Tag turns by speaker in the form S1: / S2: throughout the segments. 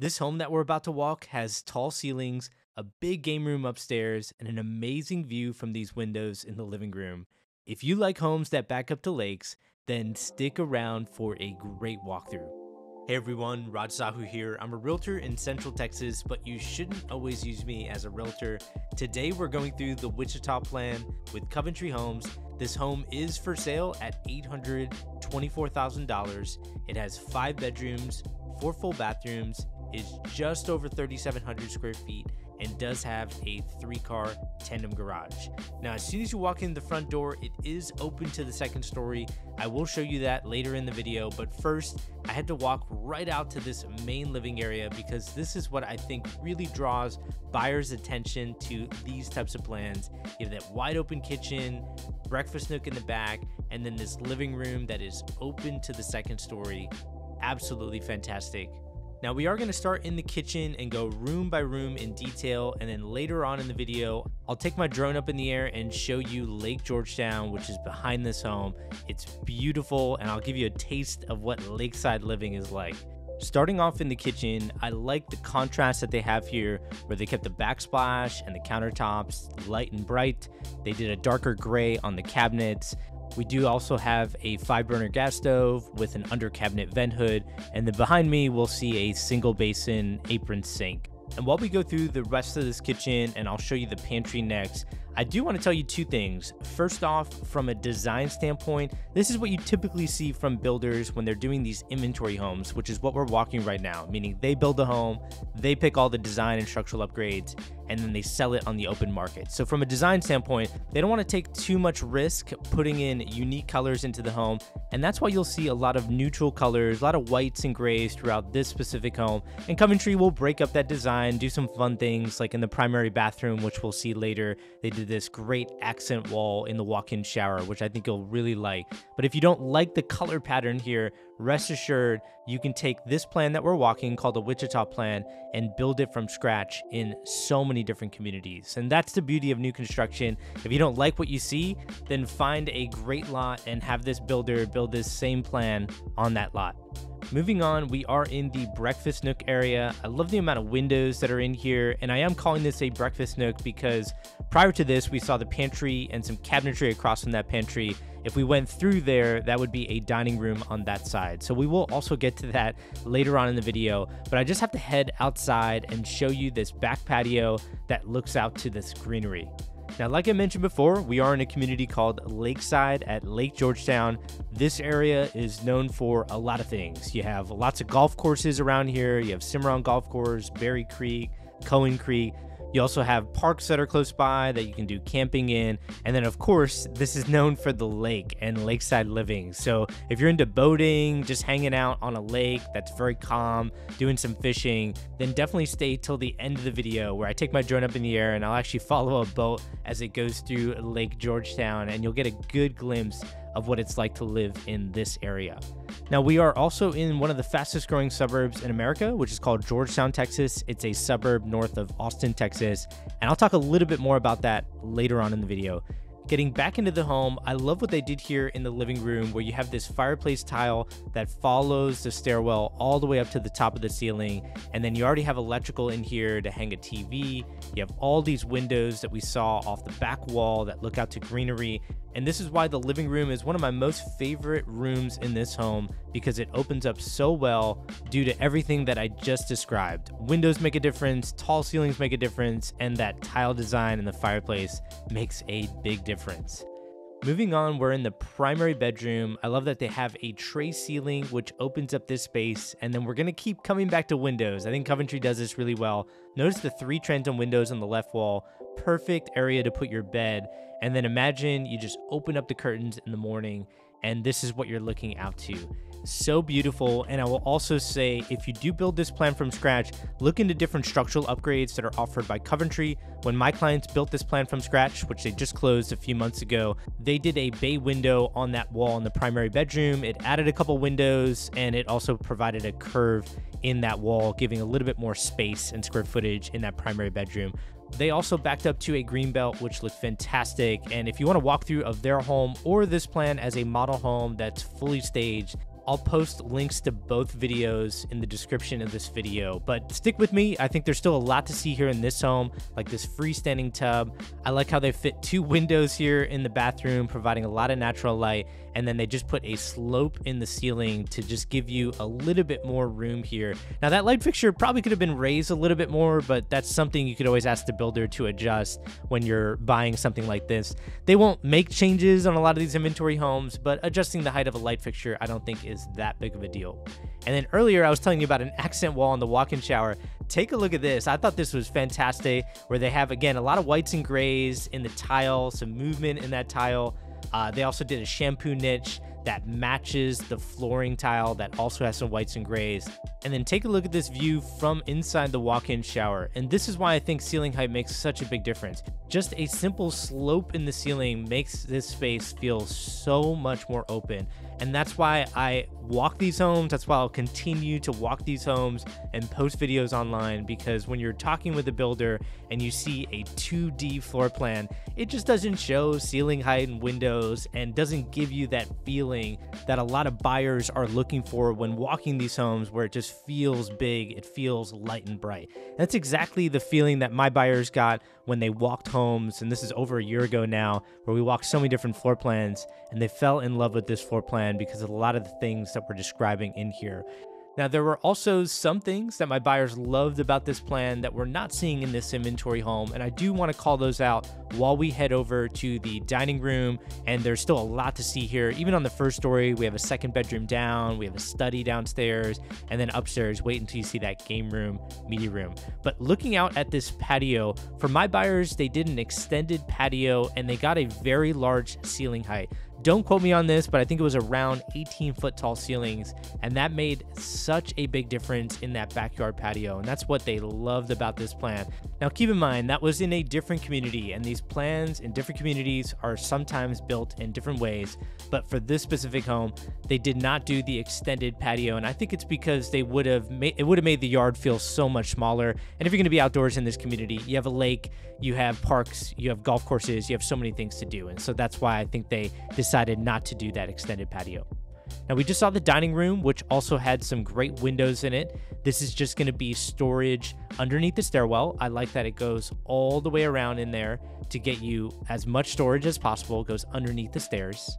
S1: This home that we're about to walk has tall ceilings, a big game room upstairs, and an amazing view from these windows in the living room. If you like homes that back up to lakes, then stick around for a great walkthrough. Hey everyone, Raj Sahoo here. I'm a realtor in Central Texas, but you shouldn't always use me as a realtor. Today we're going through the Wichita plan with Coventry Homes. This home is for sale at $824,000. It has five bedrooms, four full bathrooms, is just over 3,700 square feet, and does have a three car tandem garage. Now, as soon as you walk in the front door, it is open to the second story. I will show you that later in the video, but first, I had to walk right out to this main living area because this is what I think really draws buyers' attention to these types of plans. You have that wide open kitchen, breakfast nook in the back, and then this living room that is open to the second story. Absolutely fantastic. Now we are going to start in the kitchen and go room by room in detail and then later on in the video I'll take my drone up in the air and show you Lake Georgetown which is behind this home. It's beautiful and I'll give you a taste of what lakeside living is like. Starting off in the kitchen, I like the contrast that they have here where they kept the backsplash and the countertops light and bright. They did a darker gray on the cabinets we do also have a five burner gas stove with an under cabinet vent hood, and then behind me we'll see a single basin apron sink. And while we go through the rest of this kitchen and I'll show you the pantry next, I do want to tell you two things. First off, from a design standpoint, this is what you typically see from builders when they're doing these inventory homes, which is what we're walking right now, meaning they build a home, they pick all the design and structural upgrades, and then they sell it on the open market. So, from a design standpoint, they don't want to take too much risk putting in unique colors into the home, and that's why you'll see a lot of neutral colors, a lot of whites and grays throughout this specific home. And Coventry will break up that design, do some fun things like in the primary bathroom, which we'll see later. They did this great accent wall in the walk in shower, which I think you'll really like. But if you don't like the color pattern here, rest assured you can take this plan that we're walking called the Wichita plan and build it from scratch in so many different communities. And that's the beauty of new construction. If you don't like what you see, then find a great lot and have this builder build this same plan on that lot. Moving on, we are in the breakfast nook area. I love the amount of windows that are in here, and I am calling this a breakfast nook because prior to this, we saw the pantry and some cabinetry across from that pantry. If we went through there, that would be a dining room on that side. So we will also get to that later on in the video, but I just have to head outside and show you this back patio that looks out to this greenery. Now, like I mentioned before, we are in a community called Lakeside at Lake Georgetown. This area is known for a lot of things. You have lots of golf courses around here. You have Cimarron Golf Course, Berry Creek, Cowan Creek. You also have parks that are close by that you can do camping in. And then, of course, this is known for the lake and lakeside living. So, if you're into boating, just hanging out on a lake that's very calm, doing some fishing, then definitely stay till the end of the video where I take my drone up in the air and I'll actually follow a boat as it goes through Lake Georgetown. And you'll get a good glimpse of what it's like to live in this area. Now, we are also in one of the fastest growing suburbs in America, which is called Georgetown, Texas. It's a suburb north of Austin, Texas. And I'll talk a little bit more about that later on in the video. Getting back into the home, I love what they did here in the living room where you have this fireplace tile that follows the stairwell all the way up to the top of the ceiling. And then you already have electrical in here to hang a TV. You have all these windows that we saw off the back wall that look out to greenery. And this is why the living room is one of my most favorite rooms in this home because it opens up so well due to everything that I just described. Windows make a difference, tall ceilings make a difference, and that tile design in the fireplace makes a big difference. Moving on, we're in the primary bedroom. I love that they have a tray ceiling, which opens up this space. And then we're going to keep coming back to windows. I think Coventry does this really well. Notice the three transom windows on the left wall. Perfect area to put your bed. And then imagine you just open up the curtains in the morning, and this is what you're looking out to so beautiful. And I will also say, if you do build this plan from scratch, look into different structural upgrades that are offered by Coventry. When my clients built this plan from scratch, which they just closed a few months ago, they did a bay window on that wall in the primary bedroom. It added a couple windows and it also provided a curve in that wall, giving a little bit more space and square footage in that primary bedroom. They also backed up to a greenbelt, which looked fantastic. And if you want to walk through of their home or this plan as a model home that's fully staged, I'll post links to both videos in the description of this video, but stick with me. I think there's still a lot to see here in this home, like this freestanding tub. I like how they fit two windows here in the bathroom, providing a lot of natural light, and then they just put a slope in the ceiling to just give you a little bit more room here. Now that light fixture probably could have been raised a little bit more, but that's something you could always ask the builder to adjust when you're buying something like this. They won't make changes on a lot of these inventory homes, but adjusting the height of a light fixture I don't think is that big of a deal. And then earlier I was telling you about an accent wall in the walk-in shower. Take a look at this. I thought this was fantastic where they have again a lot of whites and grays in the tile, some movement in that tile. Uh, they also did a shampoo niche that matches the flooring tile that also has some whites and grays. And then take a look at this view from inside the walk-in shower. And this is why I think ceiling height makes such a big difference. Just a simple slope in the ceiling makes this space feel so much more open. And that's why I walk these homes. That's why I'll continue to walk these homes and post videos online because when you're talking with a builder and you see a 2D floor plan, it just doesn't show ceiling height and windows and doesn't give you that feeling that a lot of buyers are looking for when walking these homes where it just feels big, it feels light and bright. That's exactly the feeling that my buyers got when they walked homes, and this is over a year ago now, where we walked so many different floor plans, and they fell in love with this floor plan because of a lot of the things that we're describing in here. Now, there were also some things that my buyers loved about this plan that we're not seeing in this inventory home, and I do want to call those out while we head over to the dining room. And there's still a lot to see here. Even on the first story, we have a second bedroom down, we have a study downstairs, and then upstairs, wait until you see that game room, media room. But looking out at this patio, for my buyers, they did an extended patio and they got a very large ceiling height. Don't quote me on this, but I think it was around 18 foot tall ceilings, and that made such a big difference in that backyard patio. And that's what they loved about this plan. Now, keep in mind, that was in a different community, and these plans in different communities are sometimes built in different ways. But for this specific home, they did not do the extended patio, and I think it's because they would have made it would have made the yard feel so much smaller. And if you're going to be outdoors in this community, you have a lake, you have parks, you have golf courses, you have so many things to do, and so that's why I think they decided not to do that extended patio. Now, we just saw the dining room, which also had some great windows in it. This is just going to be storage underneath the stairwell. I like that it goes all the way around in there to get you as much storage as possible, it goes underneath the stairs.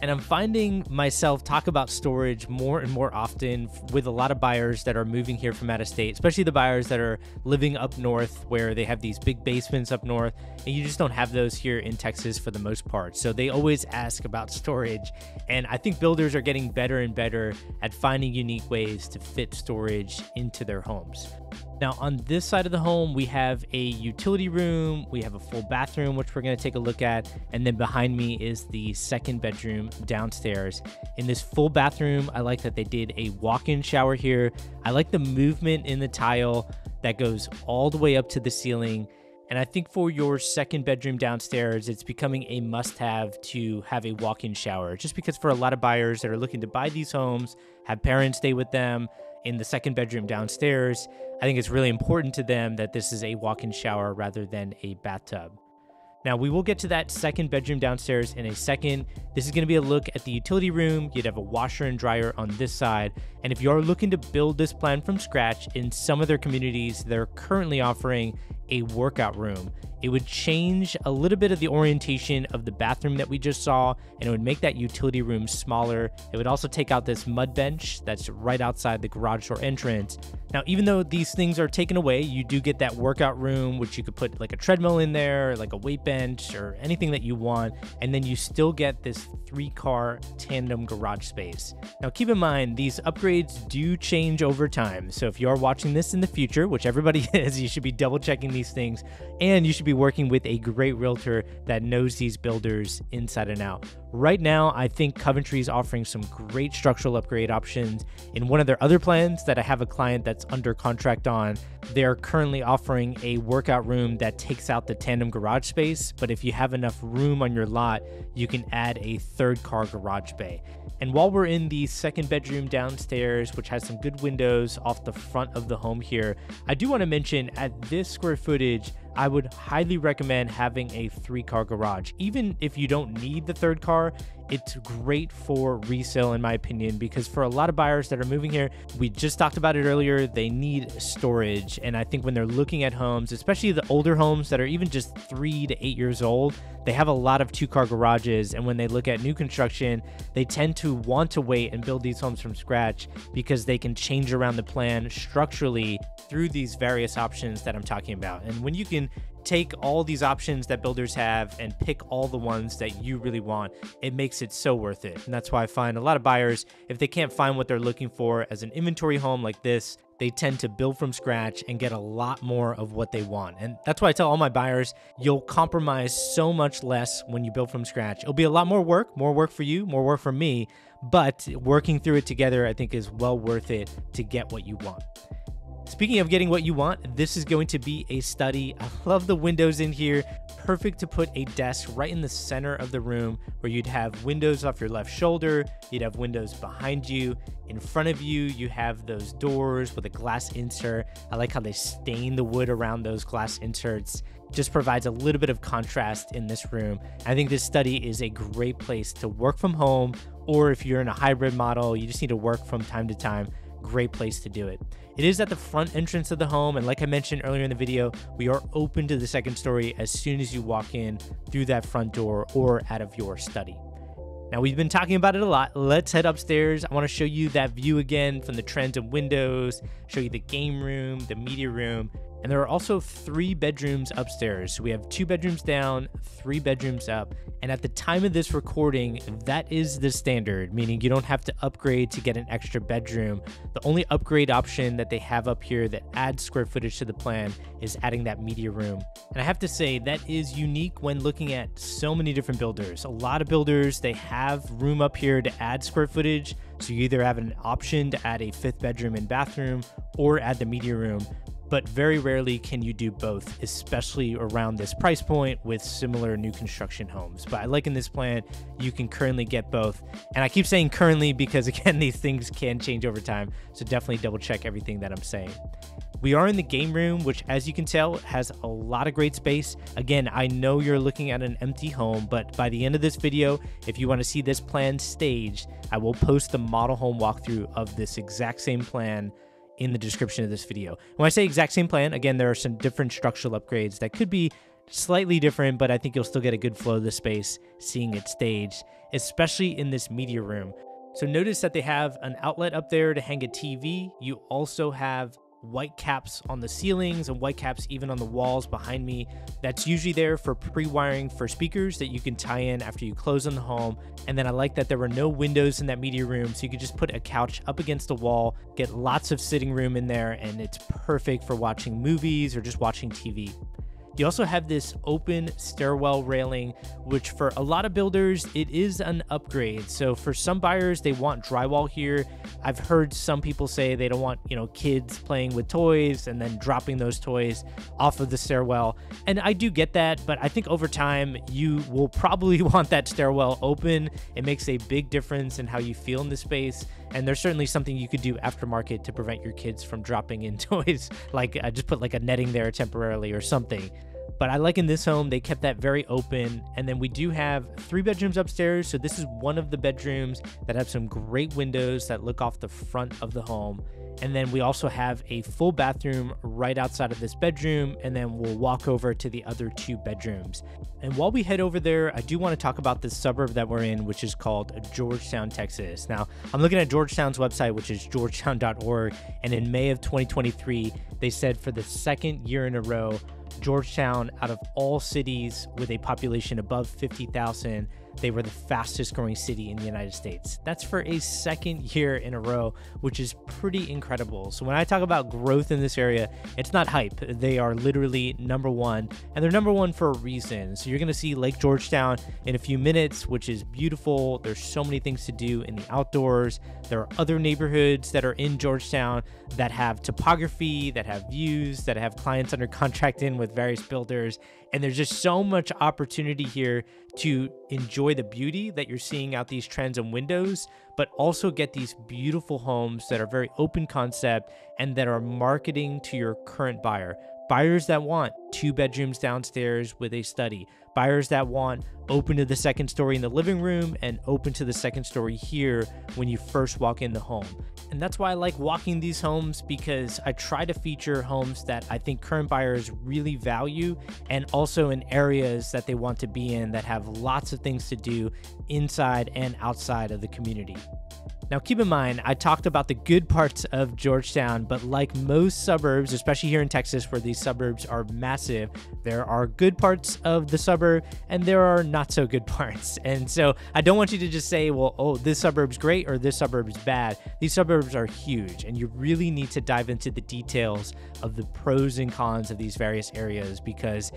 S1: And I'm finding myself talk about storage more and more often with a lot of buyers that are moving here from out of state, especially the buyers that are living up north where they have these big basements up north and you just don't have those here in Texas for the most part. So they always ask about storage. And I think builders are getting better and better at finding unique ways to fit storage into their homes. Now, on this side of the home, we have a utility room, we have a full bathroom, which we're going to take a look at, and then behind me is the second bedroom downstairs. In this full bathroom, I like that they did a walk in shower here. I like the movement in the tile that goes all the way up to the ceiling. And I think for your second bedroom downstairs, it's becoming a must have to have a walk in shower, just because for a lot of buyers that are looking to buy these homes, have parents stay with them, in the second bedroom downstairs. I think it's really important to them that this is a walk in shower rather than a bathtub. Now, we will get to that second bedroom downstairs in a second. This is going to be a look at the utility room. You'd have a washer and dryer on this side. And if you're looking to build this plan from scratch, in some of their communities, they're currently offering a workout room. It would change a little bit of the orientation of the bathroom that we just saw, and it would make that utility room smaller. It would also take out this mud bench that's right outside the garage door entrance. Now, even though these things are taken away, you do get that workout room, which you could put like a treadmill in there, like a weight bench, or anything that you want, and then you still get this three car tandem garage space. Now, keep in mind, these upgrades do change over time. So if you are watching this in the future, which everybody is, you should be double checking these things, and you should be working with a great realtor that knows these builders inside and out. Right now, I think Coventry is offering some great structural upgrade options. In one of their other plans that I have a client that's under contract on, they're currently offering a workout room that takes out the tandem garage space. But if you have enough room on your lot, you can add a third car garage bay. And while we're in the second bedroom downstairs, which has some good windows off the front of the home here, I do want to mention at this square footage, I would highly recommend having a three car garage. Even if you don't need the third car, it's great for resale, in my opinion, because for a lot of buyers that are moving here, we just talked about it earlier, they need storage. And I think when they're looking at homes, especially the older homes that are even just three to eight years old, they have a lot of two car garages. And when they look at new construction, they tend to want to wait and build these homes from scratch because they can change around the plan structurally through these various options that I'm talking about. And when you can take all these options that builders have and pick all the ones that you really want, it makes it so worth it. And that's why I find a lot of buyers, if they can't find what they're looking for as an inventory home like this, they tend to build from scratch and get a lot more of what they want. And that's why I tell all my buyers, you'll compromise so much less when you build from scratch. It'll be a lot more work, more work for you, more work for me, but working through it together, I think is well worth it to get what you want. Speaking of getting what you want, this is going to be a study. I love the windows in here. Perfect to put a desk right in the center of the room where you'd have windows off your left shoulder, you'd have windows behind you. In front of you, you have those doors with a glass insert. I like how they stain the wood around those glass inserts. Just provides a little bit of contrast in this room. I think this study is a great place to work from home, or if you're in a hybrid model, you just need to work from time to time great place to do it. It is at the front entrance of the home, and like I mentioned earlier in the video, we are open to the second story as soon as you walk in through that front door or out of your study. Now, we've been talking about it a lot. Let's head upstairs. I want to show you that view again from the transom windows, show you the game room, the media room, and there are also three bedrooms upstairs. So we have two bedrooms down, three bedrooms up. And at the time of this recording, that is the standard, meaning you don't have to upgrade to get an extra bedroom. The only upgrade option that they have up here that adds square footage to the plan is adding that media room. And I have to say, that is unique when looking at so many different builders. A lot of builders, they have room up here to add square footage. So you either have an option to add a fifth bedroom and bathroom or add the media room but very rarely can you do both, especially around this price point with similar new construction homes. But I like in this plan, you can currently get both. And I keep saying currently because, again, these things can change over time. So definitely double check everything that I'm saying. We are in the game room, which, as you can tell, has a lot of great space. Again, I know you're looking at an empty home, but by the end of this video, if you want to see this plan staged, I will post the model home walkthrough of this exact same plan in the description of this video. When I say exact same plan, again, there are some different structural upgrades that could be slightly different, but I think you'll still get a good flow of the space seeing it staged, especially in this media room. So notice that they have an outlet up there to hang a TV. You also have white caps on the ceilings and white caps even on the walls behind me. That's usually there for pre-wiring for speakers that you can tie in after you close on the home. And then I like that there were no windows in that media room, so you could just put a couch up against the wall, get lots of sitting room in there, and it's perfect for watching movies or just watching TV. You also have this open stairwell railing, which for a lot of builders, it is an upgrade. So for some buyers, they want drywall here. I've heard some people say they don't want, you know, kids playing with toys and then dropping those toys off of the stairwell. And I do get that, but I think over time, you will probably want that stairwell open. It makes a big difference in how you feel in the space. And there's certainly something you could do aftermarket to prevent your kids from dropping in toys, like uh, just put like a netting there temporarily or something. But I like in this home, they kept that very open. And then we do have three bedrooms upstairs. So this is one of the bedrooms that have some great windows that look off the front of the home. And then we also have a full bathroom right outside of this bedroom. And then we'll walk over to the other two bedrooms. And while we head over there, I do want to talk about this suburb that we're in, which is called Georgetown, Texas. Now, I'm looking at Georgetown's website, which is georgetown.org. And in May of 2023, they said for the second year in a row, Georgetown, out of all cities with a population above 50,000, they were the fastest growing city in the United States. That's for a second year in a row, which is pretty incredible. So when I talk about growth in this area, it's not hype. They are literally number one, and they're number one for a reason. So you're going to see Lake Georgetown in a few minutes, which is beautiful. There's so many things to do in the outdoors. There are other neighborhoods that are in Georgetown that have topography, that have views, that have clients under contract in with various builders. And there's just so much opportunity here to enjoy the beauty that you're seeing out these transom windows, but also get these beautiful homes that are very open concept and that are marketing to your current buyer. Buyers that want two bedrooms downstairs with a study, buyers that want open to the second story in the living room and open to the second story here when you first walk in the home. And that's why I like walking these homes because I try to feature homes that I think current buyers really value and also in areas that they want to be in that have lots of things to do inside and outside of the community. Now, keep in mind, I talked about the good parts of Georgetown, but like most suburbs, especially here in Texas, where these suburbs are massive, there are good parts of the suburb and there are not so good parts. And so I don't want you to just say, well, oh, this suburb's great or this suburb is bad. These suburbs are huge, and you really need to dive into the details of the pros and cons of these various areas because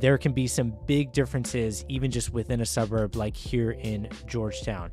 S1: there can be some big differences even just within a suburb like here in Georgetown.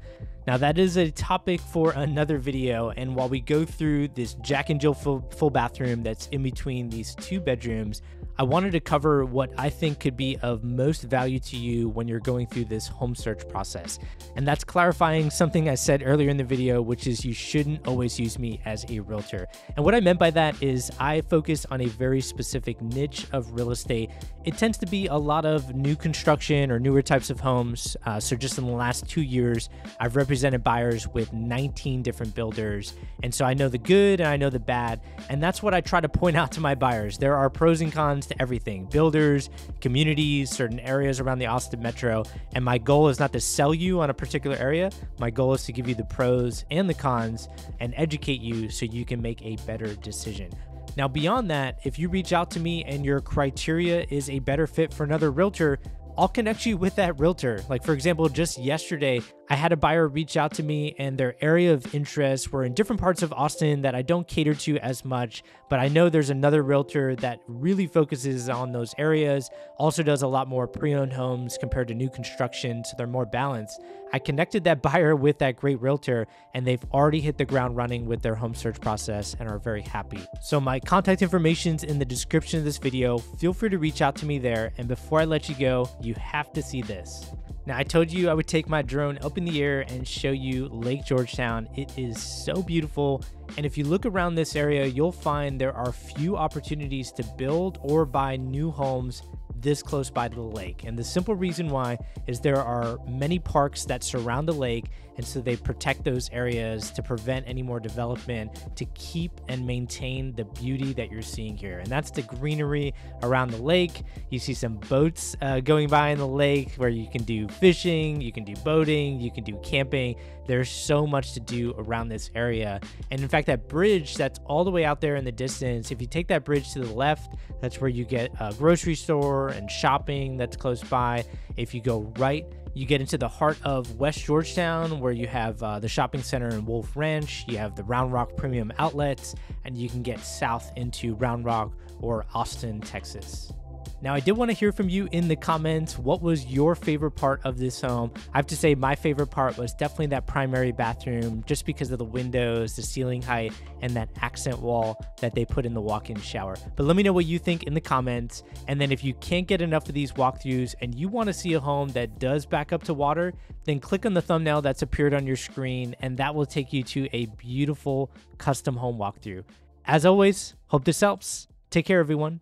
S1: Now, that is a topic for another video. And while we go through this Jack and Jill full, full bathroom that's in between these two bedrooms, I wanted to cover what I think could be of most value to you when you're going through this home search process. And that's clarifying something I said earlier in the video, which is you shouldn't always use me as a realtor. And what I meant by that is I focus on a very specific niche of real estate. It tends to be a lot of new construction or newer types of homes. Uh, so just in the last two years, I've represented buyers with 19 different builders. And so I know the good and I know the bad. And that's what I try to point out to my buyers. There are pros and cons to everything builders, communities, certain areas around the Austin metro. And my goal is not to sell you on a particular area. My goal is to give you the pros and the cons and educate you so you can make a better decision. Now, beyond that, if you reach out to me and your criteria is a better fit for another realtor, I'll connect you with that realtor. Like, for example, just yesterday, I had a buyer reach out to me and their area of interest were in different parts of Austin that I don't cater to as much, but I know there's another realtor that really focuses on those areas, also does a lot more pre owned homes compared to new construction, so they're more balanced. I connected that buyer with that great realtor, and they've already hit the ground running with their home search process and are very happy. So, my contact information's in the description of this video. Feel free to reach out to me there. And before I let you go, you have to see this. Now, I told you I would take my drone up in the air and show you Lake Georgetown. It is so beautiful. And if you look around this area, you'll find there are few opportunities to build or buy new homes this close by to the lake. And the simple reason why is there are many parks that surround the lake, and so they protect those areas to prevent any more development to keep and maintain the beauty that you're seeing here. And that's the greenery around the lake. You see some boats uh, going by in the lake where you can do fishing, you can do boating, you can do camping. There's so much to do around this area. And in fact, that bridge that's all the way out there in the distance, if you take that bridge to the left, that's where you get a grocery store and shopping that's close by. If you go right, you get into the heart of West Georgetown, where you have uh, the shopping center in Wolf Ranch, you have the Round Rock Premium Outlets, and you can get south into Round Rock or Austin, Texas. Now, I did want to hear from you in the comments. What was your favorite part of this home? I have to say, my favorite part was definitely that primary bathroom, just because of the windows, the ceiling height, and that accent wall that they put in the walk in shower. But let me know what you think in the comments. And then, if you can't get enough of these walkthroughs and you want to see a home that does back up to water, then click on the thumbnail that's appeared on your screen, and that will take you to a beautiful custom home walkthrough. As always, hope this helps. Take care, everyone.